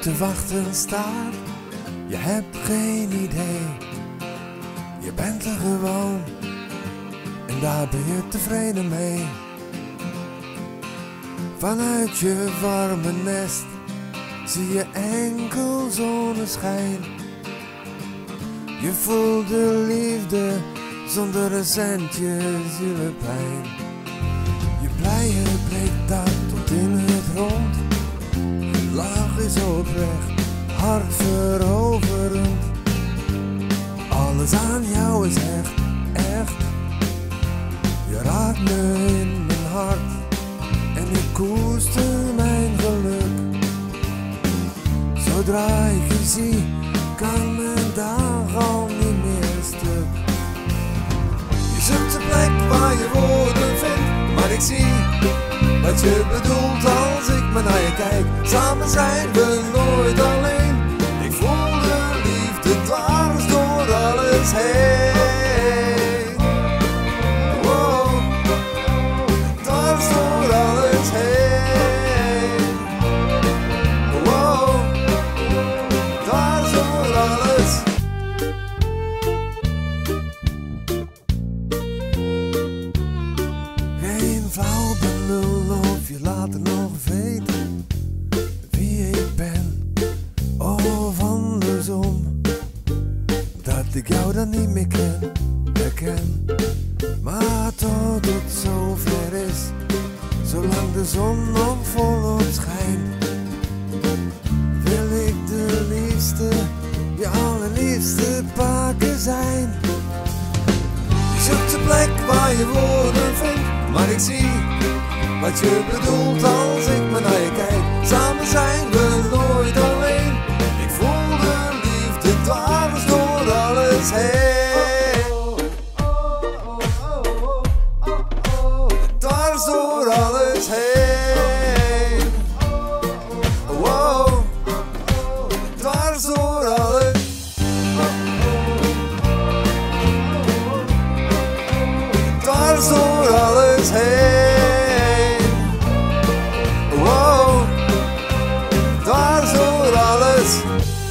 te wachten staat, je hebt geen idee. Je bent er gewoon en daar ben je tevreden mee. Vanuit je warme nest zie je enkel zonneschijn. Je voelt de liefde zonder een centje zielepijn. Hartveroverend. Alles aan jou is echt, echt. Je raakt me in mijn hart en ik koester mijn geluk. Zodra ik je zie, kan mijn dag al niet meer stuk. Je zoekt een plek waar je woorden vindt, maar ik zie wat je bedoelt als ik maar naar je kijk. Samen zijn door alles ik jou dan niet meer ken, herken. Maar tot het zover is, zolang de zon nog volop schijnt, wil ik de liefste, je allerliefste pakken zijn. Je zoekt een plek waar je woorden vindt, maar ik zie wat je bedoelt als ik maar naar je kijk. his head. Dogs all his head. Whoa, dogs all his